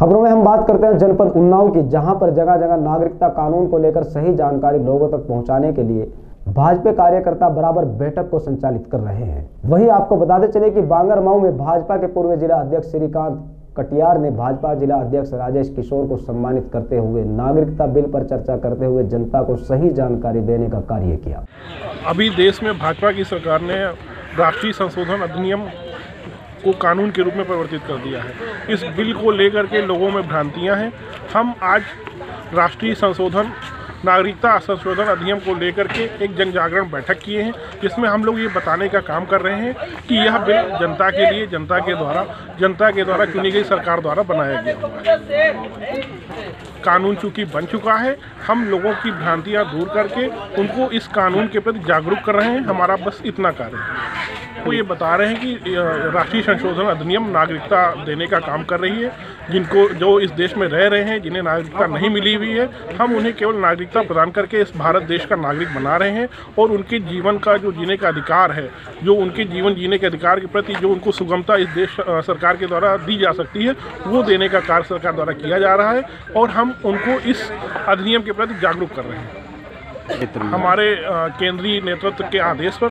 खबरों में हम बात करते हैं जनपद उन्नाव की, जहाँ पर जगह जगह नागरिकता कानून को लेकर सही जानकारी लोगों तक पहुँचाने के लिए भाजपा कार्यकर्ता बराबर बैठक को संचालित कर रहे हैं। वहीं आपको बताते चले कि बांगरमाऊ में भाजपा के पूर्व जिला अध्यक्ष श्रीकांत कटियार ने भाजपा जिला अध्यक्ष राजेश किशोर को सम्मानित करते हुए नागरिकता बिल पर चर्चा करते हुए जनता को सही जानकारी देने का कार्य किया। अभी देश में भाजपा की सरकार ने राष्ट्रीय संशोधन अधिनियम को कानून के रूप में परिवर्तित कर दिया है। इस बिल को लेकर के लोगों में भ्रांतियाँ हैं। हम आज राष्ट्रीय संशोधन, नागरिकता संशोधन अधिनियम को लेकर के एक जन जागरण बैठक किए हैं, जिसमें हम लोग ये बताने का काम कर रहे हैं कि यह बिल जनता के लिए, जनता के द्वारा, जनता के द्वारा चुनी गई सरकार द्वारा बनाया गया है। कानून चूँकि बन चुका है, हम लोगों की भ्रांतियाँ दूर करके उनको इस कानून के प्रति जागरूक कर रहे हैं। हमारा बस इतना कार्य है। वो ये बता रहे हैं कि राष्ट्रीय संशोधन अधिनियम नागरिकता देने का काम कर रही है। जिनको जो इस देश में रह रहे हैं जिन्हें नागरिकता नहीं मिली हुई है हम उन्हें केवल नागरिकता प्रदान करके इस भारत देश का नागरिक बना रहे हैं और उनके जीवन का जो जीने का अधिकार है जो उनके जीवन जीने के अधिकार के प्रति जो उनको सुगमता इस देश सरकार के द्वारा दी जा सकती है वो देने का कार्य सरकार द्वारा किया जा रहा है और हम उनको इस अधिनियम के प्रति जागरूक कर रहे हैं। हमारे केंद्रीय नेतृत्व के आदेश पर